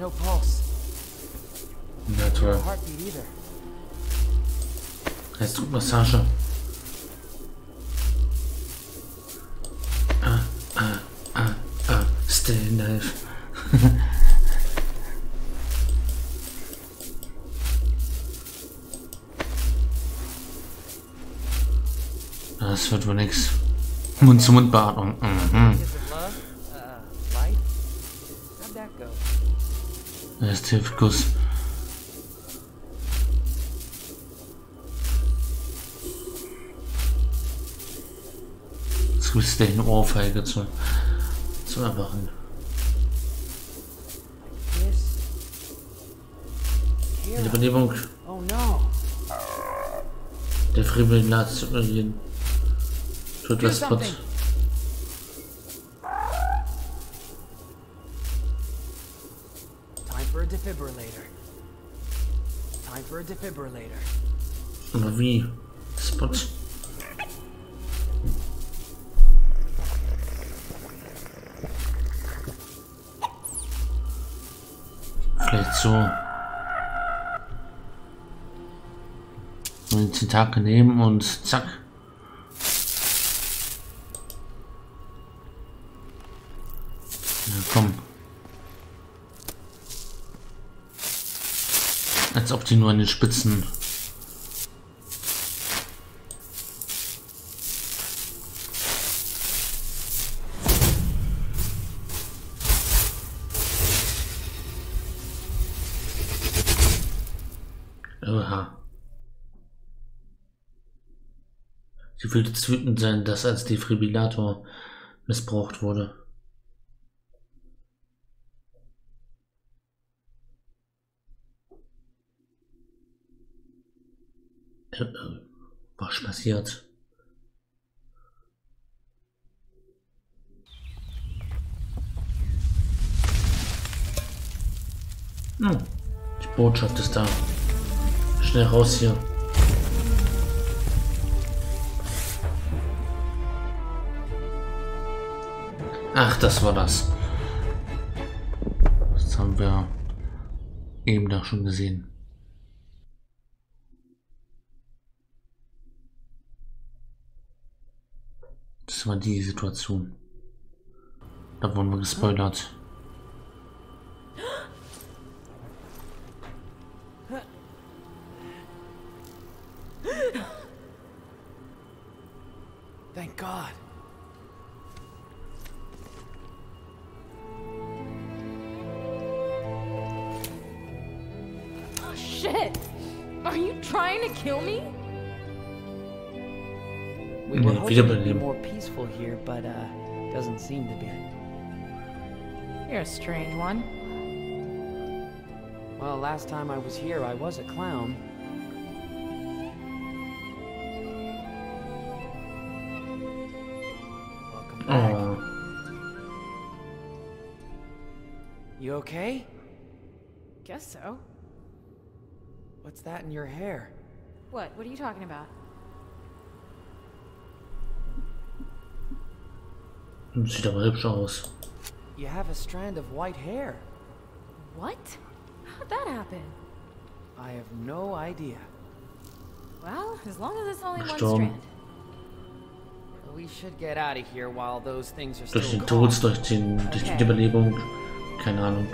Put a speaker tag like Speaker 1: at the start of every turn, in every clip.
Speaker 1: No pulse.
Speaker 2: Na toll.
Speaker 1: No heartbeat either.
Speaker 2: Jetzt tut Massage. Ah, ah, ah, ah. Stay alive. Das wird wohl nix. Mund-zu-Mund-Beatmung. Mhm. Das ist Hilfekuss. Jetzt gibt es eine Ohrfeige zu, zu erwachen. Die. Überlebung
Speaker 1: Oh
Speaker 2: der Fibrillation tut
Speaker 1: Do
Speaker 2: was Putz.
Speaker 1: Defibrillator. Time for a defibrillator.
Speaker 2: Wie? Spot. So. Und den Tentakel nehmen und zack. Als ob die nur an den Spitzen will jetzt wütend sein, dass als Defibrillator missbraucht wurde. Was passiert? Hm, die Botschaft ist da. Schnell raus hier. Ach, das war das. Das haben wir eben da schon gesehen. Das war die Situation. Da wurden wir gespoilert.
Speaker 1: Thank God.
Speaker 3: Oh, shit! Are you trying to kill me?
Speaker 1: We were
Speaker 2: Nee,
Speaker 1: hoping it'd be
Speaker 2: wiederbeleben.
Speaker 1: more peaceful here, but uh, doesn't seem to be.
Speaker 3: You're a strange one.
Speaker 1: Well, last time I was here, I was a clown. Welcome back.
Speaker 2: Oh,
Speaker 1: You okay?
Speaker 3: Guess so.
Speaker 1: What's that in your hair?
Speaker 3: What? What are you talking about?
Speaker 2: Sieht aber hübsch aus.
Speaker 1: You have a strand of white hair.
Speaker 3: What? How'd that happen?
Speaker 1: I have no idea.
Speaker 3: Well, as long as it's only one
Speaker 2: Gestorben.
Speaker 3: strand.
Speaker 1: We should get out of here while those things are
Speaker 2: Durch
Speaker 1: still
Speaker 2: den
Speaker 1: gone.
Speaker 2: Tod, durch, den, durch die. Überlebung. Keine Ahnung.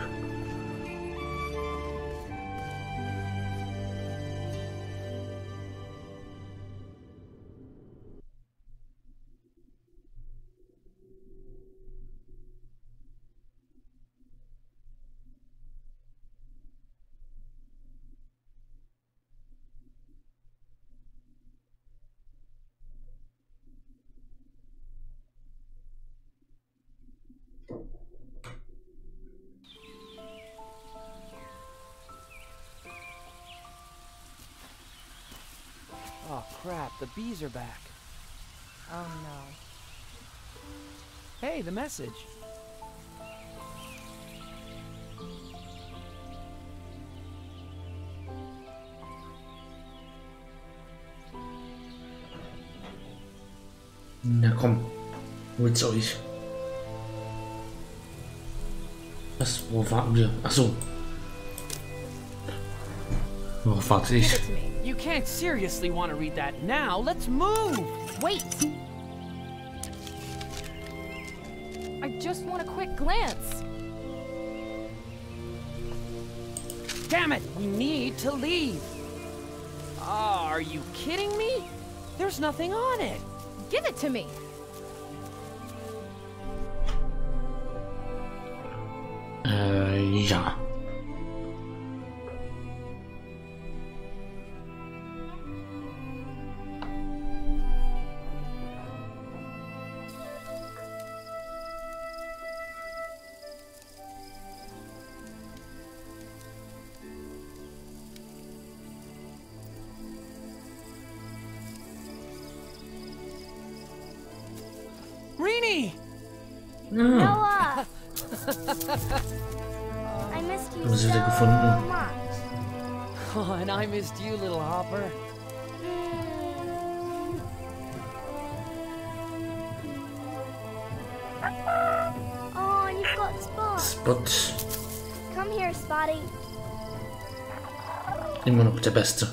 Speaker 1: The bees are back.
Speaker 3: Oh no.
Speaker 1: Hey, the message.
Speaker 2: Na komm, holt's euch. Was? Wo warten wir? Ach so, Worauf warte ich?
Speaker 3: It to me.
Speaker 1: You can't seriously want to read that now. Let's move!
Speaker 3: Wait! I just want a quick glance.
Speaker 1: Damn it! We need to leave! Ah, are you kidding me? There's nothing on it!
Speaker 3: Give it to me.
Speaker 2: Äh, ja. Haben sie
Speaker 4: so
Speaker 2: wieder gefunden?
Speaker 4: much.
Speaker 1: Oh, and I missed you, little hopper.
Speaker 4: Mm. Oh, and you've got spots.
Speaker 2: Spot.
Speaker 4: Come here, Spotty.
Speaker 2: Immer noch der Beste.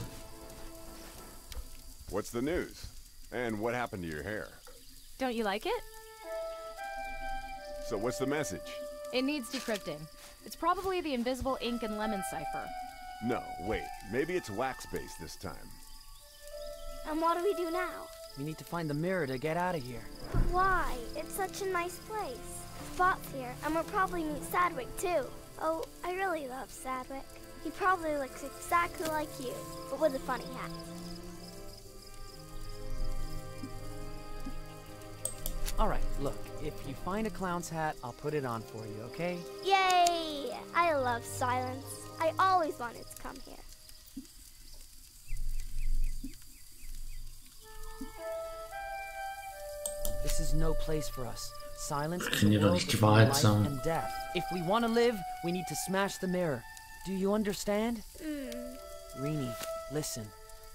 Speaker 5: What's the news? And what happened to your hair?
Speaker 3: Don't you like it?
Speaker 5: So what's the message?
Speaker 3: It needs decrypting. It's probably the invisible ink and lemon cipher.
Speaker 5: No, wait. Maybe it's wax-based this time.
Speaker 4: And what do we do now?
Speaker 1: We need to find the mirror to get out of here.
Speaker 4: But why? It's such a nice place. Spot's here, and we'll probably meet Sadwick too. Oh, I really love Sadwick. He probably looks exactly like you, but with a funny hat.
Speaker 1: Alright, look, if you find a clown's hat, I'll put it on for you, okay?
Speaker 4: Yay! I love silence. I always wanted to come here.
Speaker 1: This is no place for us. Silence is
Speaker 2: Können
Speaker 1: a
Speaker 2: die doch
Speaker 1: world between life
Speaker 2: sagen.
Speaker 1: and death. If we want to live, we need to smash the mirror. Do you understand?
Speaker 4: Mm.
Speaker 1: Rini, listen.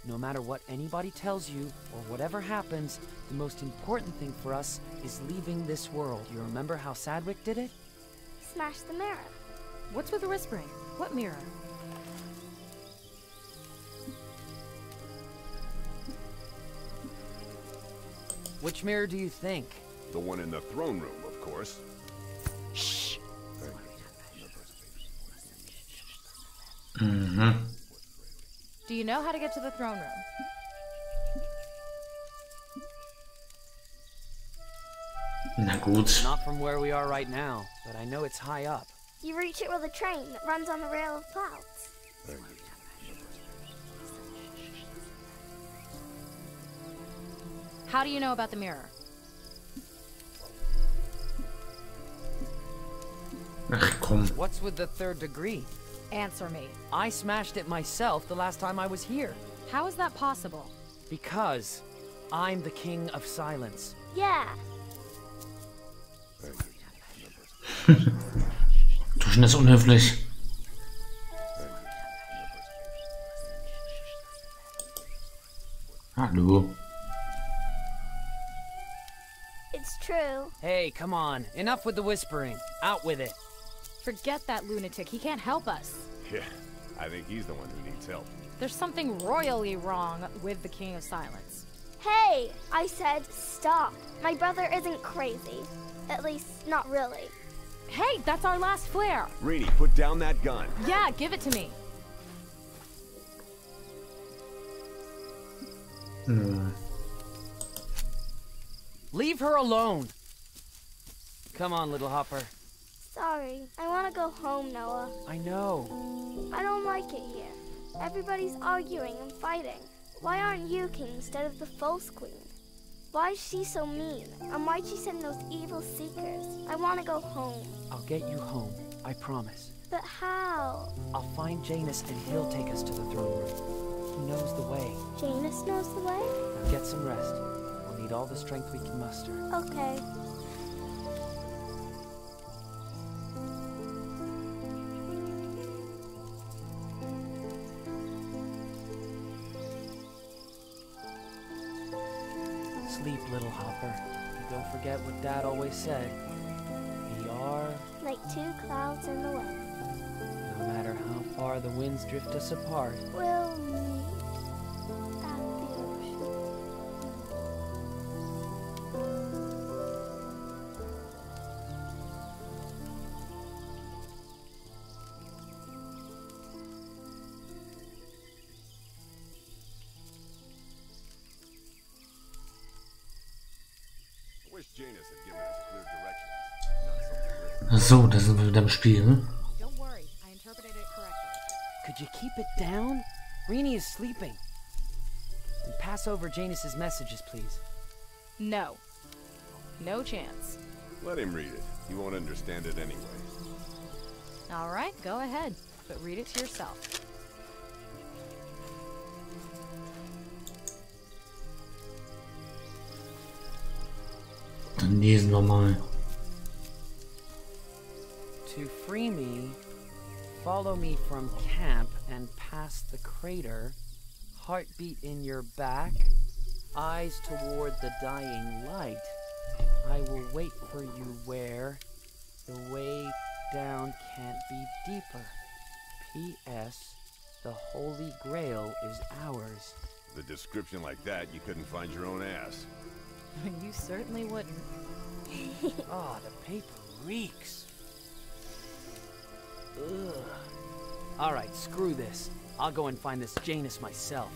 Speaker 1: No matter what anybody tells you, or whatever happens, the most important thing for us is leaving this world. You remember how Sadwick did it?
Speaker 4: Smash the mirror.
Speaker 3: What's with the whispering? What mirror?
Speaker 1: Which mirror do you think?
Speaker 5: The one in the throne room, of course.
Speaker 1: Shh! Mm-hmm.
Speaker 3: Do you know how to get to the throne room?
Speaker 2: Na gut.
Speaker 1: Not from where we are right now, but I know it's high up.
Speaker 4: You reach it with a train that runs on the rail of clouds.
Speaker 3: How do you know about the mirror?
Speaker 2: Ach komm.
Speaker 1: What's with the third degree?
Speaker 3: Answer me.
Speaker 1: I smashed it myself the last time I was here.
Speaker 3: How is that possible?
Speaker 1: Because I'm the king of silence.
Speaker 4: Yeah.
Speaker 2: Duschen ist unhöflich. Hallo.
Speaker 4: It's true.
Speaker 1: Hey, come on. Enough with the whispering. Out with it.
Speaker 3: Forget that lunatic. He can't help us.
Speaker 5: Yeah, I think he's the one who needs help.
Speaker 3: There's something royally wrong with the King of Silence.
Speaker 4: Hey, I said stop. My brother isn't crazy. At least, not really.
Speaker 3: Hey, that's our last flare.
Speaker 5: Rini, put down that gun.
Speaker 3: Yeah, give it to me. Hmm.
Speaker 1: Leave her alone. Come on, little hopper.
Speaker 4: Sorry. I want to go home, Noah.
Speaker 1: I know.
Speaker 4: I don't like it here. Everybody's arguing and fighting. Why aren't you king instead of the false queen? Why is she so mean? And why'd she send those evil seekers? I want to go home.
Speaker 1: I'll get you home. I promise.
Speaker 4: But how?
Speaker 1: I'll find Janus and he'll take us to the throne room. He knows the way.
Speaker 4: Janus knows the way?
Speaker 1: Now get some rest. We'll need all the strength we can muster.
Speaker 4: Okay.
Speaker 1: Little hopper. And don't forget what Dad always said. We are,
Speaker 4: Like two clouds in the west.
Speaker 1: no matter how far the winds drift us apart,
Speaker 4: We'll
Speaker 2: so, da sind wir wieder im Spiel. ne?
Speaker 3: Don't worry, I interpreted it correctly.
Speaker 1: Could you keep it down? Rini is sleeping. And pass over Janus's messages, please.
Speaker 3: No. No chance.
Speaker 5: Let him read it. He won't understand it anyway.
Speaker 3: Alright, go ahead. But read it to yourself.
Speaker 2: Dann lesen wir mal.
Speaker 1: To free me, follow me from camp and past the crater. Heartbeat in your back, eyes toward the dying light. I will wait for you where the way down can't be deeper. P.S. The Holy Grail is ours.
Speaker 5: The description like that, you couldn't find your own ass.
Speaker 3: you certainly wouldn't.
Speaker 1: Ah, the paper reeks. All right, screw this. I'll go and find this Janus myself.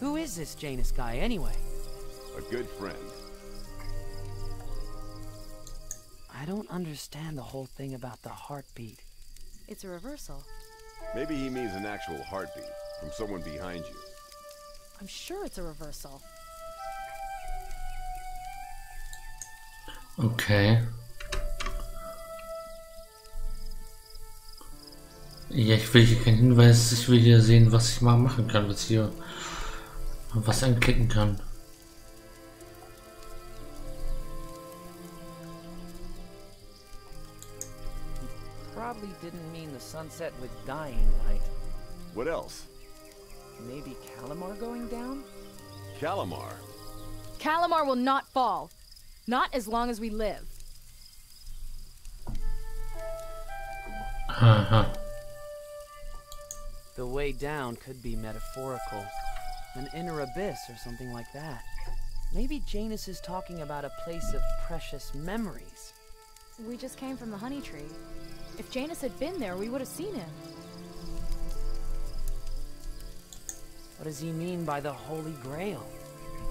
Speaker 1: Who is this Janus guy anyway?
Speaker 5: A good friend.
Speaker 1: I don't understand the whole thing about the heartbeat.
Speaker 3: It's a reversal.
Speaker 5: Maybe he means an actual heartbeat from someone behind you.
Speaker 3: I'm sure it's a reversal.
Speaker 2: Okay. Ja, ich will hier keinen Hinweis. Ich will hier sehen, was ich mal machen kann, was hier was anklicken kann.
Speaker 1: Probably didn't mean the sunset with dying light.
Speaker 5: What else?
Speaker 1: Maybe Calamar going down?
Speaker 5: Calamar.
Speaker 3: Calamar will not fall. Not as long as we live.
Speaker 2: Aha.
Speaker 1: The way down could be metaphorical. An inner abyss or something like that. Maybe Janus is talking about a place of precious memories.
Speaker 3: We just came from the honey tree. If Janus had been there, we would have seen him.
Speaker 1: What does he mean by the Holy Grail?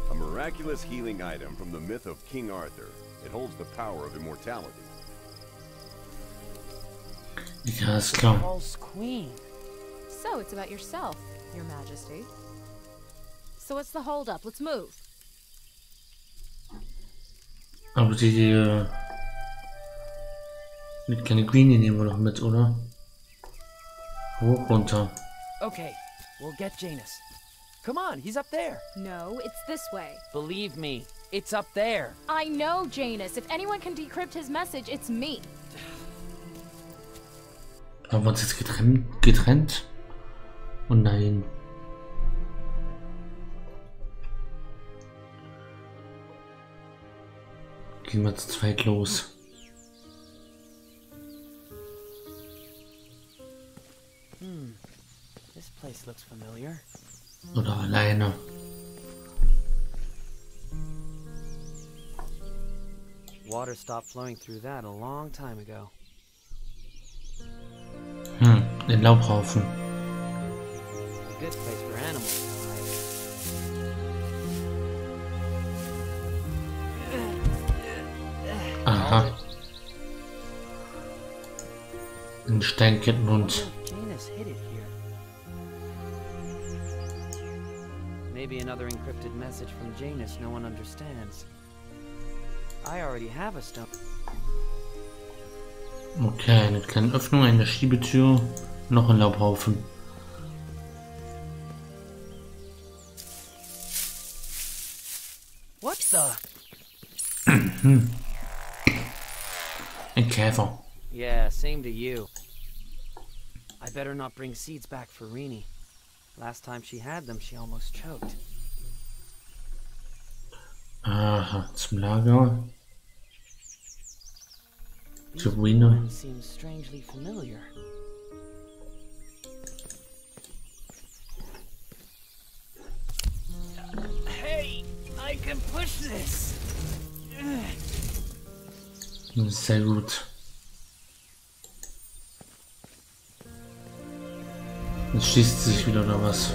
Speaker 5: A miraculous healing item from the myth of King Arthur. It holds the power of immortality.
Speaker 2: Ja, ist klar.
Speaker 1: False Queen.
Speaker 3: So it's about yourself, Your Majesty. So what's the holdup? Let's move.
Speaker 2: Aber die äh, mit keine Queenie nehmen wir doch mit, oder? Hoch runter.
Speaker 1: Okay, we'll get Janus. Come on, he's up there.
Speaker 3: No, it's this way.
Speaker 1: Believe me, it's up there.
Speaker 3: I know Janus. If anyone can decrypt his message, it's me.
Speaker 2: Haben wir uns jetzt getrennt? getrennt? Oh nein. Gehen wir zu zweit los.
Speaker 1: This place looks familiar.
Speaker 2: Oder alleine.
Speaker 1: Water stopped flowing through that a long time ago.
Speaker 2: Hm, den Laubhaufen.
Speaker 1: A good place for animals to hide.
Speaker 2: Aha. Ein
Speaker 1: here. Maybe another encrypted message from Janus no one understands. I already have a stone.
Speaker 2: Okay, eine kleine Öffnung, eine Schiebetür, noch ein Laubhaufen.
Speaker 1: Hmm.
Speaker 2: Ein careful.
Speaker 1: Yeah, same to you. I better not bring seeds back for Rini. Last time she had them, she almost choked.
Speaker 2: Aha, zum Lager.
Speaker 1: These
Speaker 2: Zur Ruine.
Speaker 1: ruins strangely familiar. Hey, I can push this.
Speaker 2: Sehr gut. Jetzt schließt sich wieder oder was?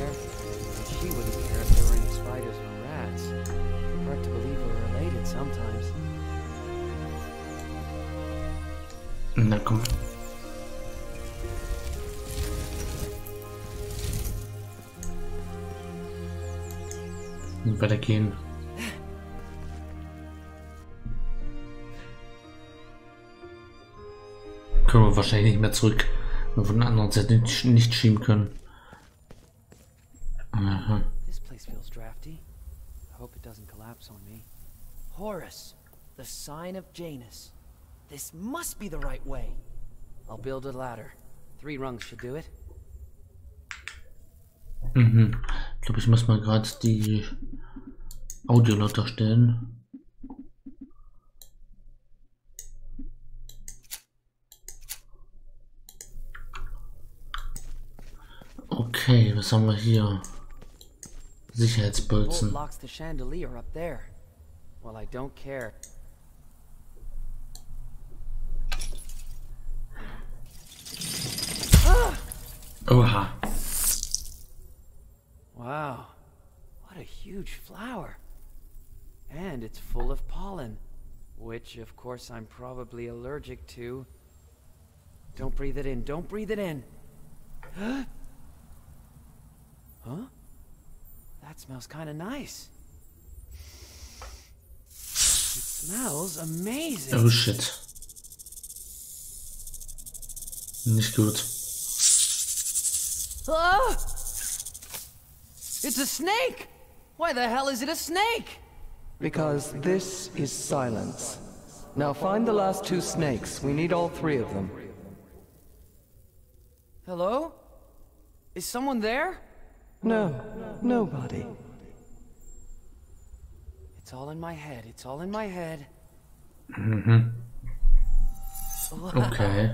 Speaker 1: Wouldn't care if
Speaker 2: wir wahrscheinlich nicht mehr zurück, wenn wir von der anderen Seite nicht, nicht schieben können. Aha.
Speaker 1: This place feels drafty. I hope it doesn't collapse on me. Horus, the sign of Janus. This must be the right way. I'll build a ladder. Three rungs should do it.
Speaker 2: Mhm. Ich glaube, ich muss mal gerade die Audiolotter stellen. Okay, was haben wir hier? Sicherheitsbolzen.
Speaker 1: locks the chandelier up there. Well, I don't care.
Speaker 2: Oha.
Speaker 1: Wow, what a huge flower. And it's full of pollen, which of course I'm probably allergic to. Don't breathe it in, don't breathe it in. huh? That smells kind of nice. It smells amazing.
Speaker 2: Oh shit. Nicht gut.
Speaker 1: Ah! It's a snake! Why the hell is it a snake?
Speaker 6: Because this is silence. Now find the last two snakes. We need all three of them.
Speaker 1: Hello? Is someone there?
Speaker 6: No, nobody.
Speaker 1: It's all in my head. It's all in my head. Mhm.
Speaker 2: Okay.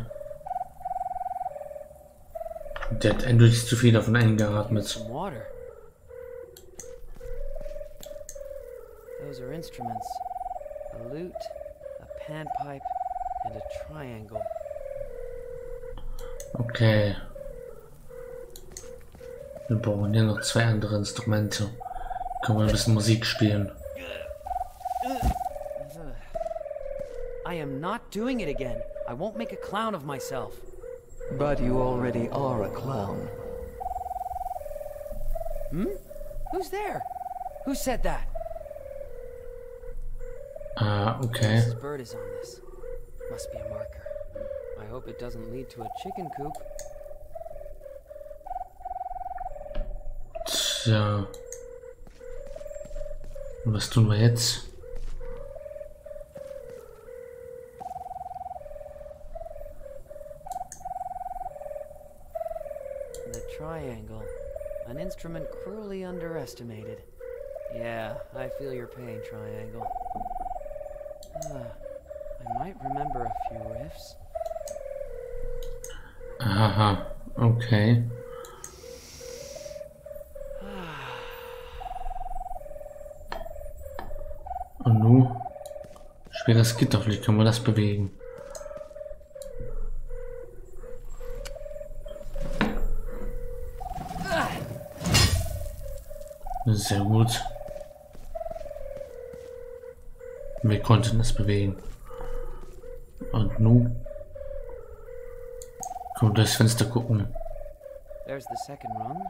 Speaker 2: Der hat eindeutig zu viel davon eingeatmet.
Speaker 1: Some water. Those are instruments. A lute, a panpipe, and a triangle.
Speaker 2: Okay. Wir brauchen hier noch zwei andere Instrumente. Können wir ein bisschen Musik spielen.
Speaker 1: I am not doing it again. I won't make a clown of myself.
Speaker 6: But you already are a clown.
Speaker 1: Who's there? Who said that?
Speaker 2: Ah, okay.
Speaker 1: Mrs. Bird is on this. Must be a marker. I hope it doesn't lead to a chicken coop.
Speaker 2: Tja. Und was tun wir jetzt?
Speaker 1: The triangle. An instrument cruelly underestimated. Yeah, I feel your pain, Triangle. Ah, I might remember a few riffs.
Speaker 2: Aha, okay. Schweres Gitter, vielleicht können wir das bewegen. Sehr gut. Wir konnten es bewegen. Und nun? Wir durchs Fenster gucken.
Speaker 1: There's the second rung.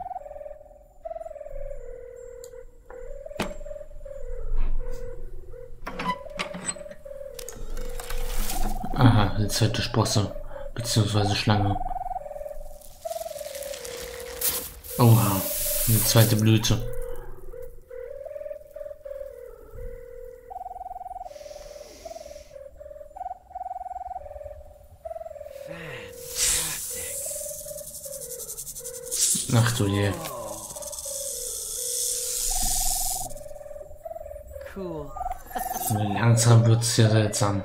Speaker 2: Aha, die zweite Sprosse. Beziehungsweise Schlange. Oha, eine zweite Blüte. Ach du je.
Speaker 1: Cool.
Speaker 2: Langsam wird es sehr seltsam.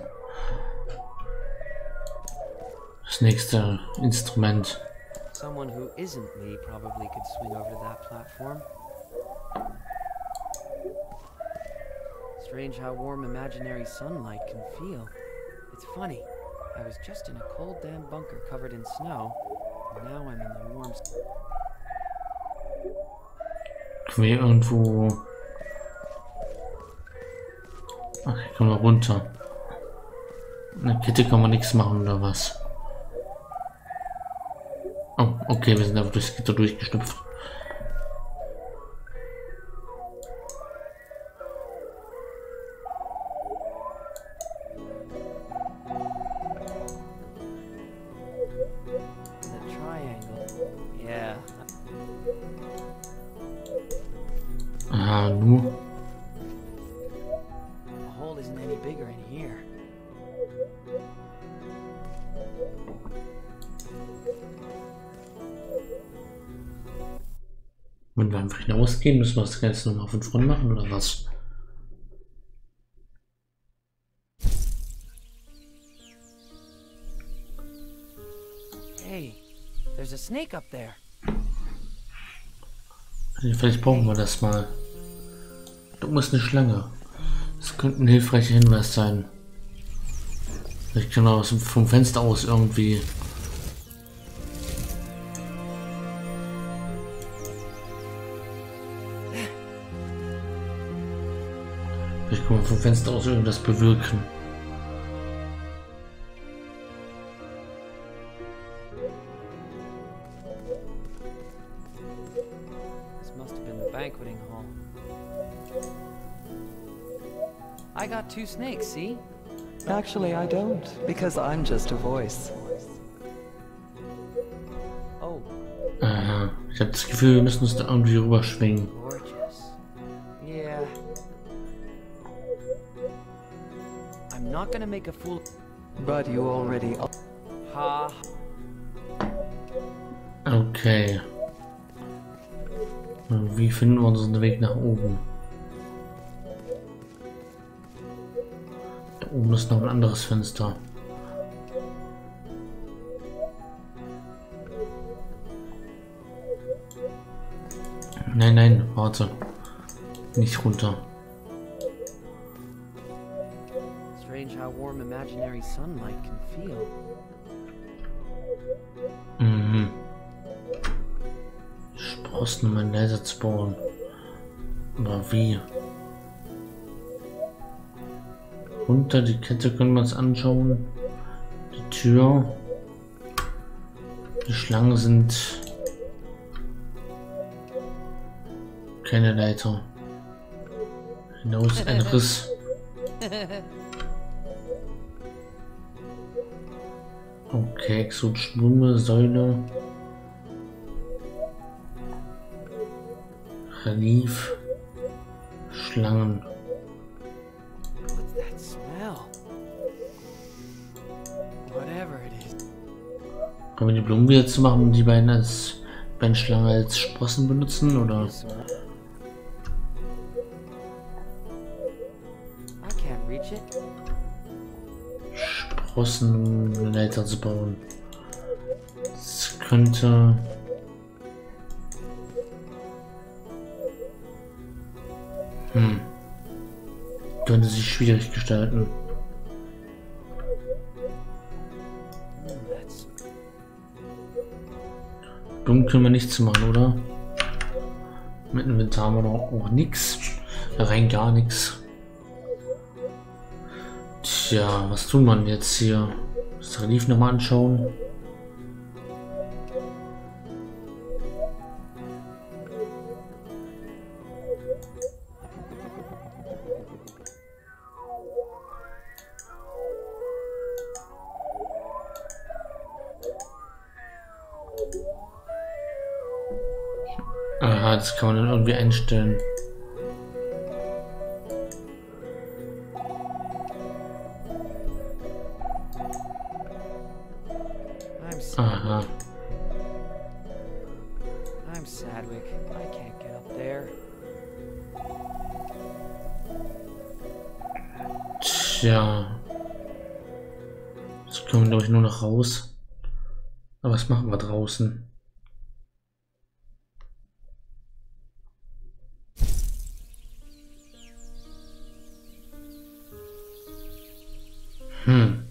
Speaker 2: Das nächste Instrument.
Speaker 1: Someone who isn't me probably could swing over to that platform. Strange how warm imaginary sunlight can feel. It's funny. I was just in a cold damn bunker covered in snow, and now I'm in the warm.
Speaker 2: Können wir irgendwo Ach, hier können wir runter. In der Kette kann man nichts machen oder was? Okay, wir sind einfach durchs Gitter durchgeschnüpft. Hinausgehen, müssen wir das Ganze nochmal von vorn machen oder was?
Speaker 1: Hey, there's a snake up there.
Speaker 2: Vielleicht brauchen wir das mal. Da muss eine Schlange. Das könnte ein hilfreicher Hinweis sein. Ich kann aus dem, vom Fenster aus irgendwie. Vielleicht kann man vom Fenster aus irgendwas bewirken.
Speaker 1: This must have been the banqueting hall. I got two snakes, see?
Speaker 6: Actually, I don't, because I'm just a voice.
Speaker 1: Oh,
Speaker 2: Aha. Ich habe das Gefühl, wir müssen uns da irgendwie rüberschwingen.
Speaker 1: I'm not gonna make a fool.
Speaker 6: But you already
Speaker 1: Ha.
Speaker 2: Okay. Wie finden wir unseren Weg nach oben? Da oben ist noch ein anderes Fenster. Nein, nein, warte. Nicht runter.
Speaker 1: How warm imaginary sunlight can feel.
Speaker 2: Mhm. Sprossen, um ein Laser zu bauen. Aber wie? Runter, die Kette können wir uns anschauen. Die Tür. Die Schlangen sind keine Leiter. Hinaus ein Riss. Okay, exotische Blume, Säule. Relief. Schlangen. Können wir die Blumen wieder zu machen und die beiden als beiden Schlangen als Sprossen benutzen oder? Sprossen um Leiter zu bauen. Das könnte. Hm. Könnte sich schwierig gestalten.
Speaker 1: Mm,
Speaker 2: Blumen können wir nichts machen, oder? Mit Inventar haben wir noch auch nichts. Rein gar nichts. Tja, was tun denn jetzt hier? Das Relief nochmal anschauen. Aha, das kann man dann irgendwie einstellen. Aber was machen wir draußen? Hm.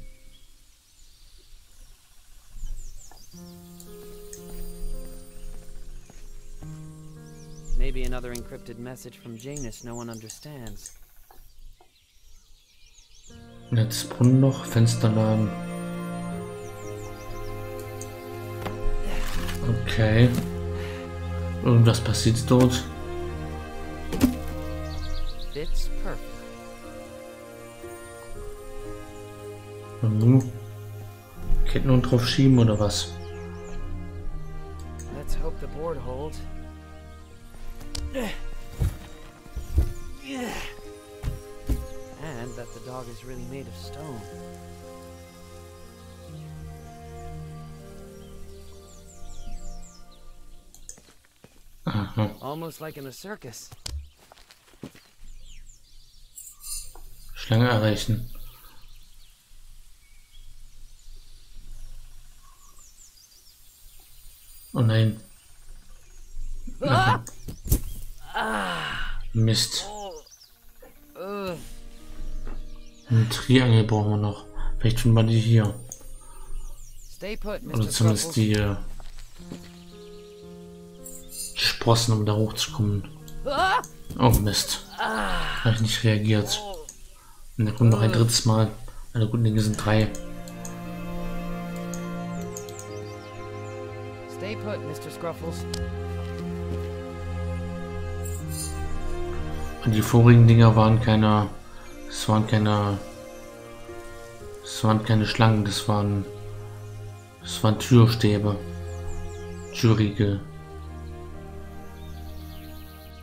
Speaker 1: Maybe another encrypted message from Janus no one understands.
Speaker 2: Jetzt Brunnenloch, Fensterladen. Okay. Irgendwas passiert dort.
Speaker 1: Fits perfect.
Speaker 2: Und nun? Ketten und drauf schieben oder was?
Speaker 1: Almost like in a circus.
Speaker 2: Schlange erreichen. Oh nein. Mist.
Speaker 1: Ugh.
Speaker 2: Ein Triangel brauchen wir noch. Vielleicht finden wir die hier. Oder zumindest die äh, Sprossen, um da hochzukommen. Oh Mist. Habe ich nicht reagiert. Und da kommt noch ein drittes Mal. Also gut, Dinge sind drei.
Speaker 1: Stay put, Mr. Scruffles.
Speaker 2: Und die vorigen Dinger waren keine. Es waren keine. Es waren keine Schlangen, das waren. Das waren Türstäbe. Türriegel.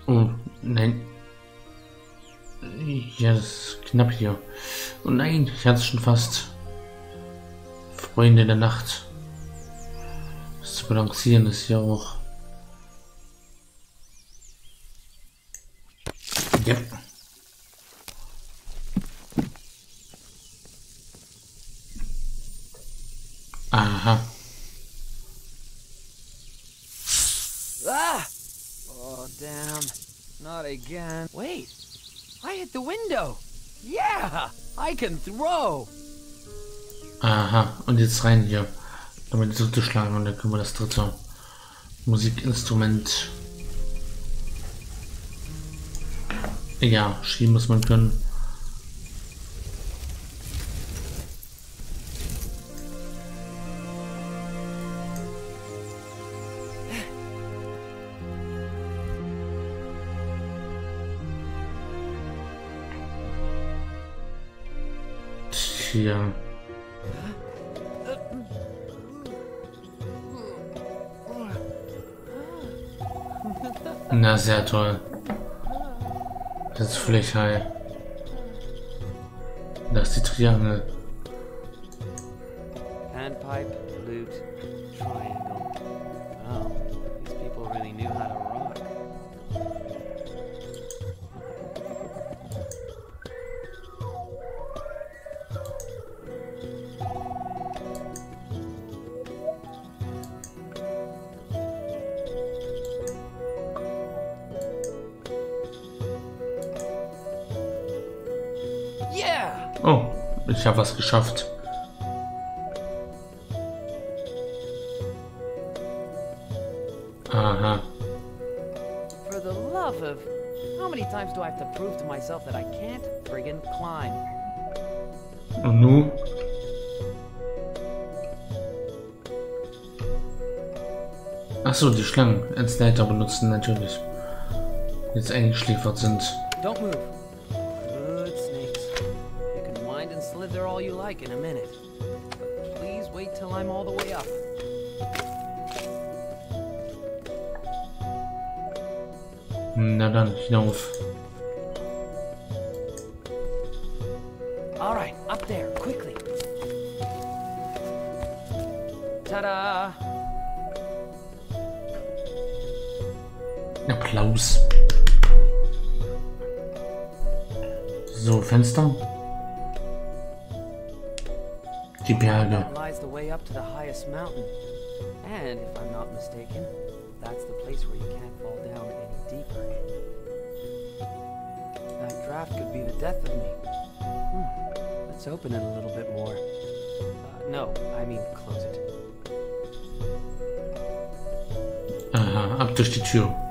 Speaker 2: Oh, nein. Ja, das ist knapp hier. Oh nein, ich hatte es schon fast. Freunde der Nacht. Das zu balancieren ist ja auch. Ja. Aha.
Speaker 1: Ah! Oh, damn. Not again. Wait. I hit the window. Yeah! I can throw.
Speaker 2: Aha. Und jetzt rein hier. Damit die dritte schlagen und dann können wir das dritte Musikinstrument. Ja, schieben muss man können. Tja. Na, sehr toll. Das ist high. Das ist die Triangel.
Speaker 1: Oh,
Speaker 2: ich habe was geschafft. Aha.
Speaker 1: For the love of... How many times do I have to prove to myself that I can't friggin' climb?
Speaker 2: Und nu? Achso, die Schlangen als Leiter benutzen natürlich. Jetzt eingeschläfert sind.
Speaker 1: Don't move.
Speaker 2: Hinauf.
Speaker 1: All right, up there, quickly. Ta-da!
Speaker 2: Applaus. So, Fenster. Die Berge.
Speaker 1: Lies the way up to the highest mountain. And if I'm not mistaken, that's the place where you can't fall down any deeper. That draft could be the death of me. Hmm. Let's open it a little bit more. Uh, no, I mean close it.
Speaker 2: Aha, ab durch die Tür.